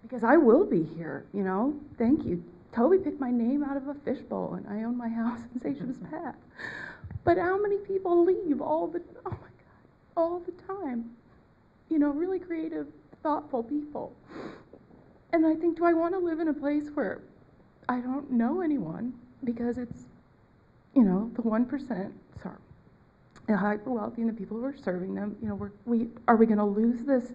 Because I will be here, you know. Thank you. Toby picked my name out of a fishbowl, and I own my house in Sachem's Path. But how many people leave all the oh my all the time. You know, really creative, thoughtful people. And I think, do I want to live in a place where I don't know anyone because it's, you know, the 1%, sorry, the hyper wealthy and the people who are serving them, you know, we're, we, are we going to lose this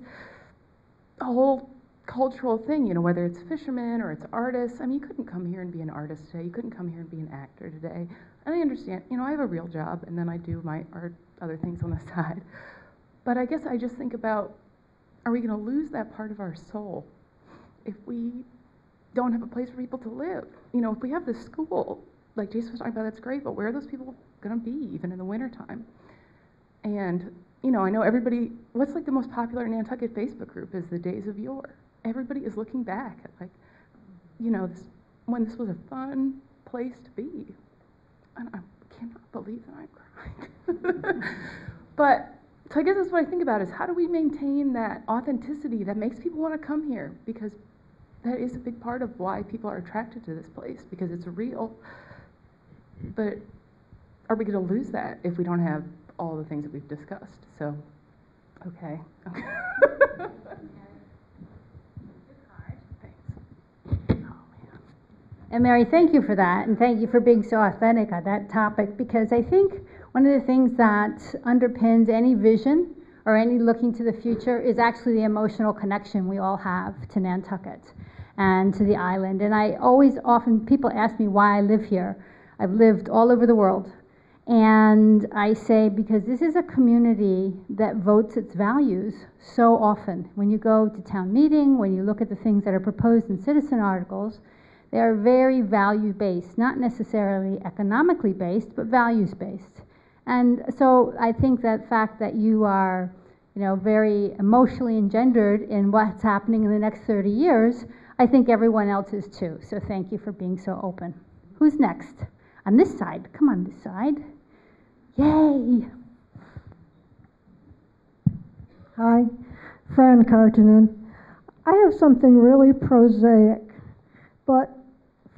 whole cultural thing, you know, whether it's fishermen or it's artists. I mean, you couldn't come here and be an artist today. You couldn't come here and be an actor today. And I understand, you know, I have a real job and then I do my art other things on the side. But I guess I just think about are we going to lose that part of our soul if we don't have a place for people to live? You know, if we have this school, like Jason was talking about, that's great, but where are those people going to be even in the wintertime? And, you know, I know everybody, what's like the most popular Nantucket Facebook group is the Days of Yore. Everybody is looking back at, like, you know, this, when this was a fun place to be. and I cannot believe that I'm crying. but so I guess that's what I think about is how do we maintain that authenticity that makes people want to come here because that is a big part of why people are attracted to this place because it's real. But are we going to lose that if we don't have all the things that we've discussed? So, okay. And Mary, thank you for that, and thank you for being so authentic on that topic, because I think one of the things that underpins any vision or any looking to the future is actually the emotional connection we all have to Nantucket and to the island. And I always often, people ask me why I live here. I've lived all over the world. And I say, because this is a community that votes its values so often. When you go to town meeting, when you look at the things that are proposed in citizen articles, they are very value based, not necessarily economically based, but values based. And so I think that fact that you are, you know, very emotionally engendered in what's happening in the next 30 years, I think everyone else is too. So thank you for being so open. Who's next? On this side. Come on, this side. Yay! Hi, Fran Karttunen. I have something really prosaic, but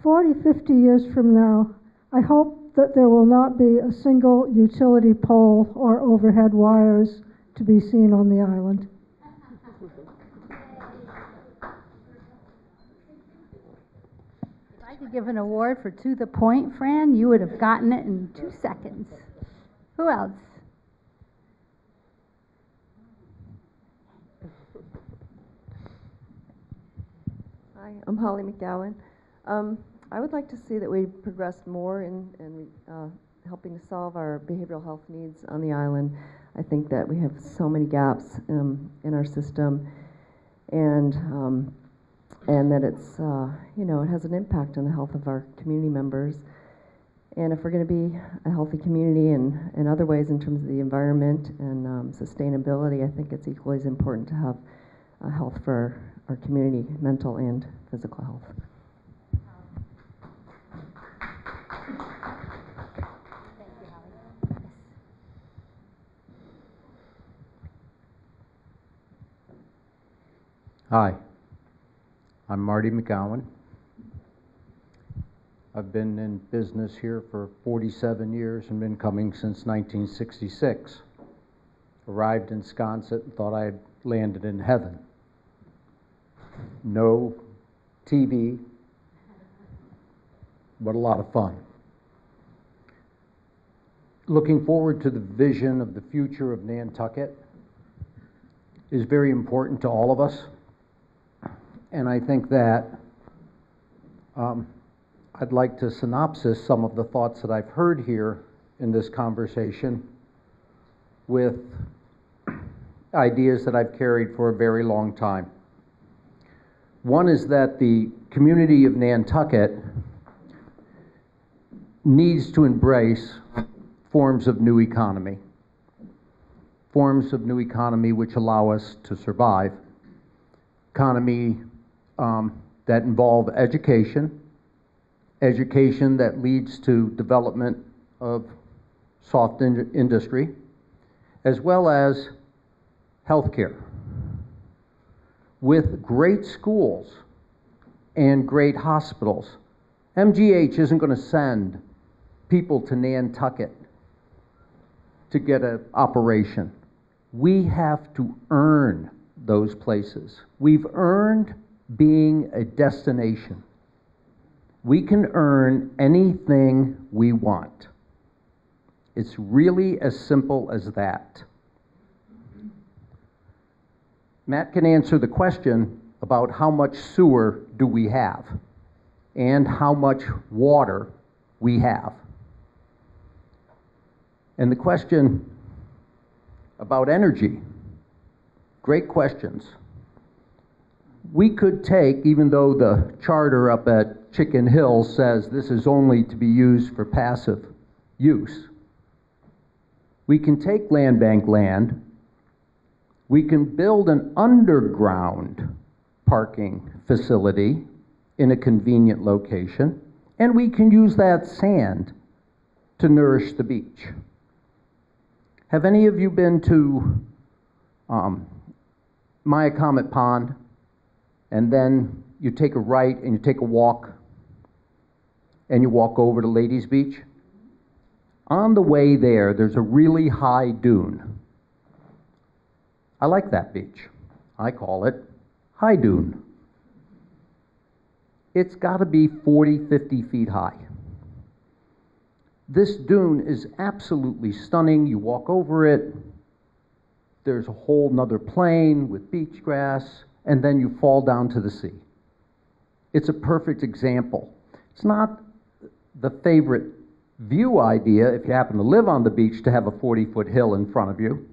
40, 50 years from now, I hope that there will not be a single utility pole or overhead wires to be seen on the island. If I could give an award for To the Point, Fran, you would have gotten it in two seconds. Who else? Hi, I'm Holly McGowan. Um, I would like to see that we progressed more in, in uh, helping to solve our behavioral health needs on the island. I think that we have so many gaps um, in our system, and um, and that it's uh, you know it has an impact on the health of our community members. And if we're going to be a healthy community and in other ways in terms of the environment and um, sustainability, I think it's equally as important to have uh, health for our, community, mental and physical health. Hi, I'm Marty McGowan. I've been in business here for 47 years and been coming since 1966. Arrived in Sconset and thought I had landed in heaven. No TV, but a lot of fun. Looking forward to the vision of the future of Nantucket is very important to all of us. And I think that um, I'd like to synopsis some of the thoughts that I've heard here in this conversation with ideas that I've carried for a very long time. One is that the community of Nantucket needs to embrace forms of new economy, forms of new economy which allow us to survive, economy um, that involve education, education that leads to development of soft in industry, as well as healthcare. With great schools and great hospitals, MGH isn't going to send people to Nantucket to get an operation. We have to earn those places. We've earned being a destination. We can earn anything we want. It's really as simple as that. Matt can answer the question about how much sewer do we have and how much water we have. And the question about energy, great questions we could take, even though the charter up at Chicken Hill says this is only to be used for passive use, we can take land bank land, we can build an underground parking facility in a convenient location, and we can use that sand to nourish the beach. Have any of you been to um, Miacomet Pond and then you take a right and you take a walk and you walk over to Ladies Beach? On the way there, there's a really high dune. I like that beach. I call it High Dune. It's got to be 40, 50 feet high. This dune is absolutely stunning. You walk over it, there's a whole nother plane with beach grass, and then you fall down to the sea. It's a perfect example. It's not the favorite view idea if you happen to live on the beach to have a 40 foot hill in front of you,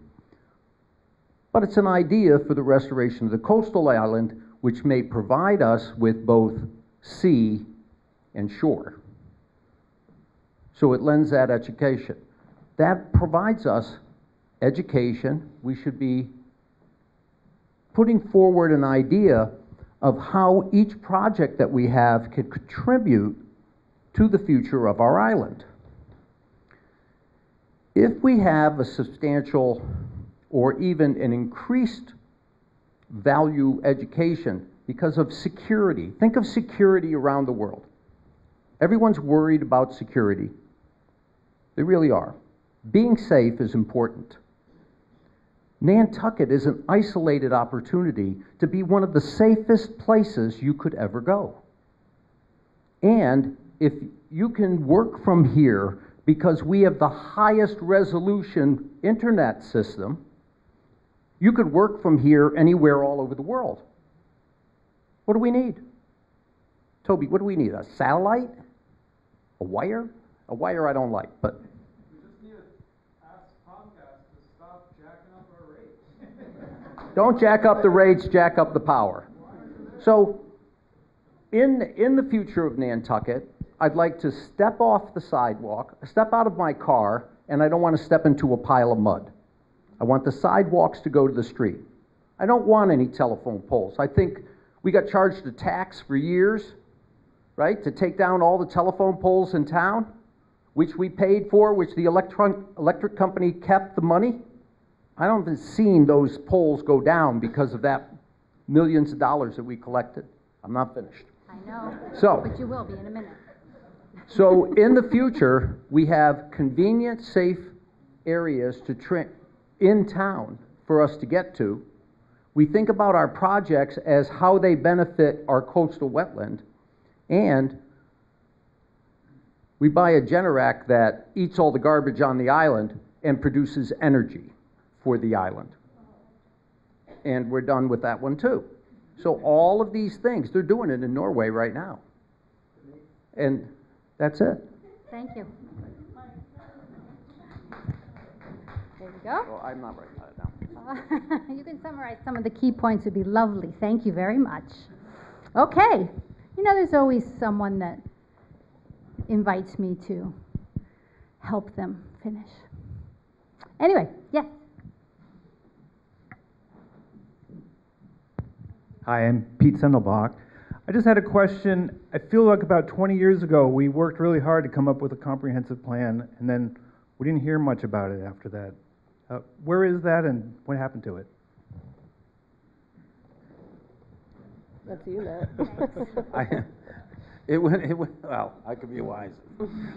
but it's an idea for the restoration of the coastal island, which may provide us with both sea and shore. So it lends that education. That provides us education. We should be putting forward an idea of how each project that we have could contribute to the future of our island. If we have a substantial or even an increased value education because of security, think of security around the world. Everyone's worried about security. They really are. Being safe is important. Nantucket is an isolated opportunity to be one of the safest places you could ever go. And if you can work from here because we have the highest resolution internet system, you could work from here anywhere all over the world. What do we need? Toby, what do we need? A satellite? A wire? A wire I don't like, but Don't jack up the rates, jack up the power. So, in, in the future of Nantucket, I'd like to step off the sidewalk, step out of my car, and I don't want to step into a pile of mud. I want the sidewalks to go to the street. I don't want any telephone poles. I think we got charged a tax for years, right, to take down all the telephone poles in town, which we paid for, which the electron, electric company kept the money. I don't even seen those poles go down because of that millions of dollars that we collected. I'm not finished. I know. So- But you will be in a minute. So in the future, we have convenient, safe areas to tra- in town for us to get to. We think about our projects as how they benefit our coastal wetland, and we buy a Generac that eats all the garbage on the island and produces energy for the island. And we're done with that one too. So all of these things, they're doing it in Norway right now. And that's it. Thank you. You go. Well, I'm not writing that down. Uh, you can summarize some of the key points would be lovely. Thank you very much. Okay. You know, there's always someone that invites me to help them finish. Anyway, yes. Hi, I'm Pete Sendelbach. I just had a question. I feel like about 20 years ago, we worked really hard to come up with a comprehensive plan, and then we didn't hear much about it after that. Uh, where is that, and what happened to it? That's you, Matt. I, it went, it went, well, I could be wise.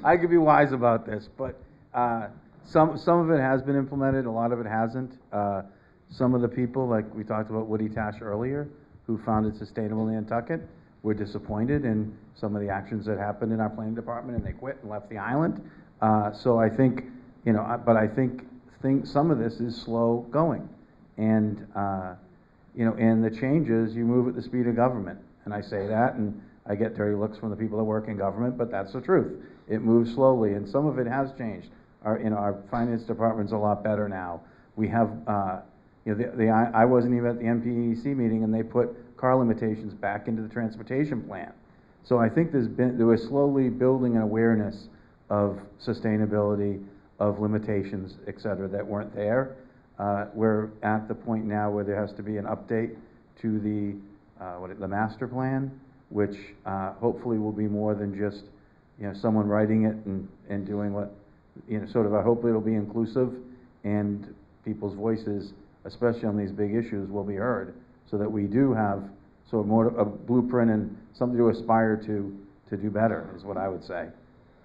I could be wise about this, but uh, some, some of it has been implemented, a lot of it hasn't. Uh, some of the people, like we talked about Woody Tasch earlier, who founded Sustainable Nantucket, were disappointed in some of the actions that happened in our planning department, and they quit and left the island. Uh, so I think, you know, but I think, think some of this is slow going. And, uh, you know, and the changes, you move at the speed of government. And I say that, and I get dirty looks from the people that work in government, but that's the truth. It moves slowly, and some of it has changed. Our, you know, our finance department's a lot better now. We have, uh, you know, the, the, I, I wasn't even at the MPEC meeting, and they put car limitations back into the transportation plan. So I think there's been, there was slowly building an awareness of sustainability, of limitations, et cetera, that weren't there. Uh, we're at the point now where there has to be an update to the, uh, what, the master plan, which, uh, hopefully will be more than just, you know, someone writing it and, and doing what you know, sort of, I hope it'll be inclusive and people's voices, especially on these big issues, will be heard so that we do have sort of more a blueprint and something to aspire to to do better is what I would say.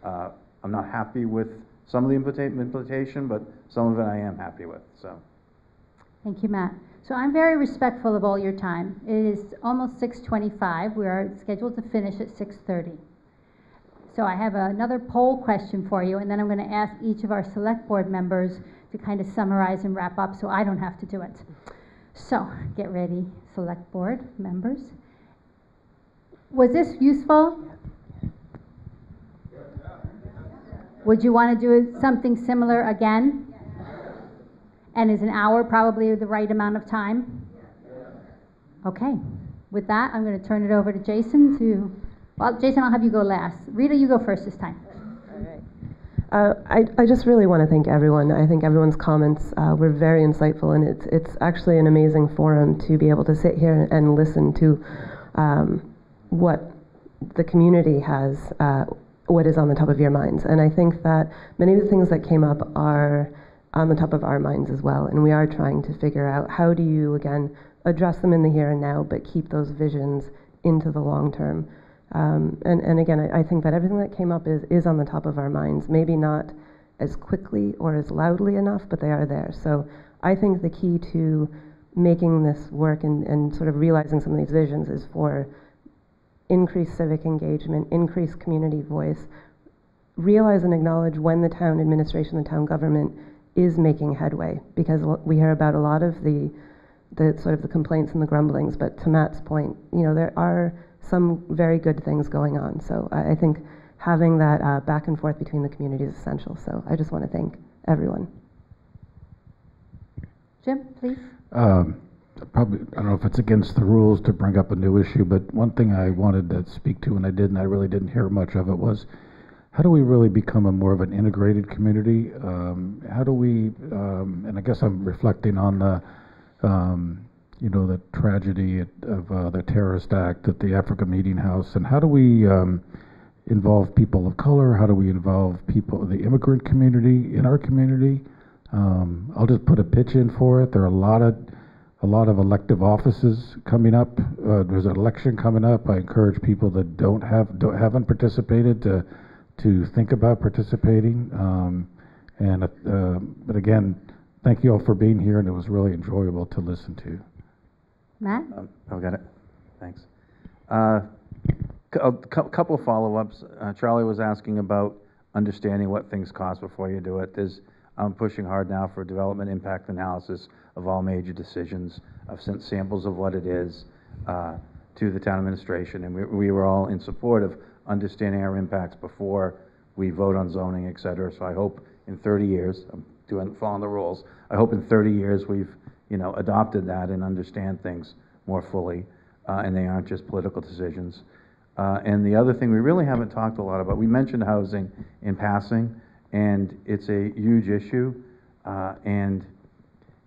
Uh, I'm not happy with some of the implita- implementation, but some of it I am happy with. So. Thank you, Matt. So I'm very respectful of all your time. It is almost 6:25. We are scheduled to finish at 6:30. So I have another poll question for you, and then I'm going to ask each of our select board members to kind of summarize and wrap up so I don't have to do it. So get ready, select board members. Was this useful? Would you want to do something similar again? And is an hour probably the right amount of time? Okay. With that, I'm going to turn it over to Jason to, well, Jason, I'll have you go last. Rita, you go first this time. Uh, I, I just really want to thank everyone. I think everyone's comments uh, were very insightful, and it's, it's actually an amazing forum to be able to sit here and listen to um, what the community has, uh, what is on the top of your minds. And I think that many of the things that came up are on the top of our minds as well, and we are trying to figure out how do you, again, address them in the here and now, but keep those visions into the long term. Um, and, and again, I, I, think that everything that came up is, is on the top of our minds. Maybe not as quickly or as loudly enough, but they are there. So I think the key to making this work and, and sort of realizing some of these visions is for increased civic engagement, increase community voice, realize and acknowledge when the town administration, the town government is making headway, because we hear about a lot of the, the sort of the complaints and the grumblings, but to Matt's point, you know, there are some very good things going on. So I, I think having that uh, back and forth between the communities is essential. So I just want to thank everyone. Jim, please. Um, probably, I don't know if it's against the rules to bring up a new issue, but one thing I wanted to speak to, and I did, and I really didn't hear much of it, was how do we really become a more of an integrated community? Um, how do we, um, and I guess I'm reflecting on the, um, you know, the tragedy of uh, the terrorist act at the Africa Meeting House, and how do we um, involve people of color? How do we involve people, the immigrant community in our community? Um, I'll just put a pitch in for it. There are a lot of a lot of elective offices coming up. Uh, there's an election coming up. I encourage people that don't have don't, haven't participated to to think about participating. Um, and uh, but again, thank you all for being here, and it was really enjoyable to listen to. Matt? Um, I've got it. Thanks. Uh, a couple of follow-ups. Uh, Charlie was asking about understanding what things cost before you do it. There's, I'm pushing hard now for development impact analysis of all major decisions. I've sent samples of what it is uh, to the town administration, and we, we were all in support of understanding our impacts before we vote on zoning, et cetera. So I hope in 30 years, I'm doing following the rules. I hope in 30 years we've you know, adopted that and understand things more fully, uh, and they aren't just political decisions. Uh, and the other thing we really haven't talked a lot about, we mentioned housing in passing, and it's a huge issue. Uh, and,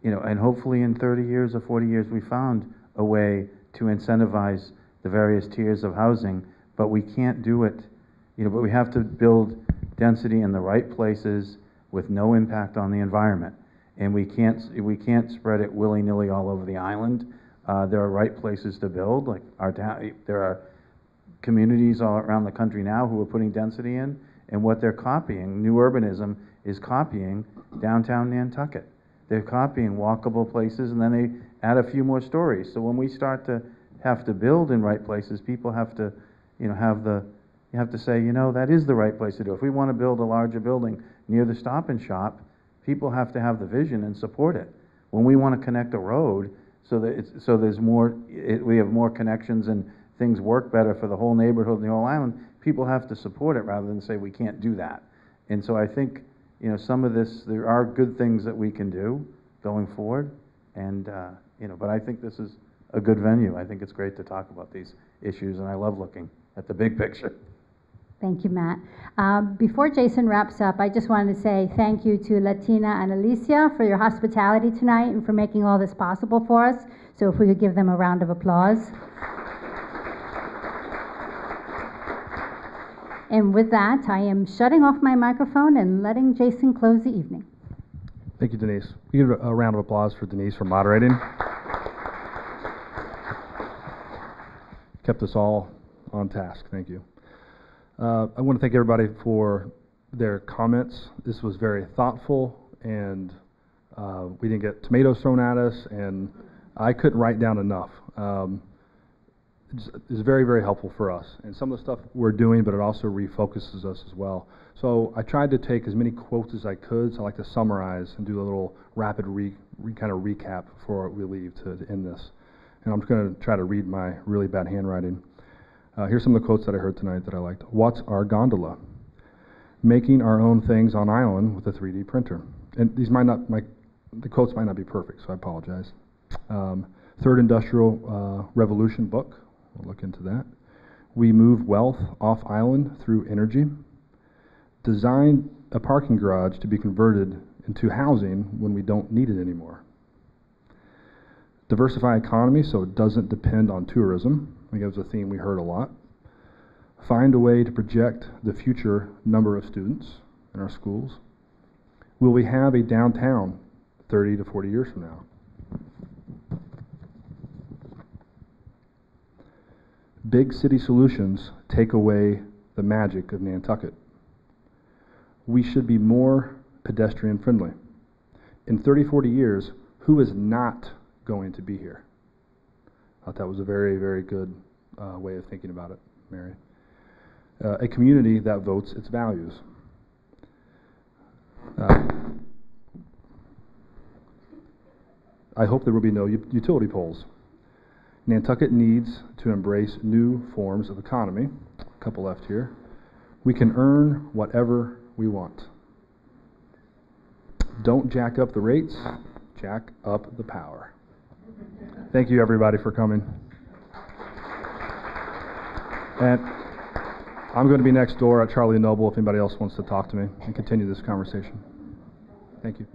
you know, and hopefully in 30 years or 40 years, we found a way to incentivize the various tiers of housing, but we can't do it, you know, but we have to build density in the right places with no impact on the environment and we can't we can't spread it willy nilly all over the island. Uh, there are right places to build, like our town. There are communities all around the country now who are putting density in, and what they're copying, new urbanism is copying downtown Nantucket. They're copying walkable places, and then they add a few more stories. So when we start to have to build in right places, people have to, you know, have the you have to say, you know, that is the right place to do. If we want to build a larger building near the Stop and Shop, people have to have the vision and support it. When we want to connect a road so that it's, so there's more, it, we have more connections and things work better for the whole neighborhood and the whole island, people have to support it rather than say we can't do that. And so I think, you know, some of this, there are good things that we can do going forward. And, uh, you know, but I think this is a good venue. I think it's great to talk about these issues, and I love looking at the big picture. Thank you, Matt. Um, before Jason wraps up, I just wanted to say thank you to Latina and Alicia for your hospitality tonight and for making all this possible for us. So if we could give them a round of applause. And with that, I am shutting off my microphone and letting Jason close the evening. Thank you, Denise. We give a round of applause for Denise for moderating. Kept us all on task. Thank you. Uh, I want to thank everybody for their comments. This was very thoughtful, and uh, we didn't get tomatoes thrown at us, and I couldn't write down enough. Um, it's very, very helpful for us. And some of the stuff we're doing, but it also refocuses us as well. So I tried to take as many quotes as I could. So I like to summarize and do a little rapid re, re kind of recap before we leave to, to end this. And I'm just going to try to read my really bad handwriting. Uh, here's some of the quotes that I heard tonight that I liked. What's our gondola? Making our own things on island with a 3D printer. And these might not, my, the quotes might not be perfect, so I apologize. Um, Third Industrial uh, Revolution book. We'll look into that. We move wealth off island through energy. Design a parking garage to be converted into housing when we don't need it anymore. Diversify economy so it doesn't depend on tourism. I think that was a theme we heard a lot. Find a way to project the future number of students in our schools. Will we have a downtown 30 to 40 years from now? Big city solutions take away the magic of Nantucket. We should be more pedestrian friendly. In 30, 40 years, who is not going to be here? I thought that was a very, very good uh, way of thinking about it, Mary. Uh, a community that votes its values. Uh, I hope there will be no utility poles. Nantucket needs to embrace new forms of economy. A couple left here. We can earn whatever we want. Don't jack up the rates, jack up the power. Thank you, everybody, for coming. And I'm going to be next door at Charlie Noble if anybody else wants to talk to me and continue this conversation. Thank you.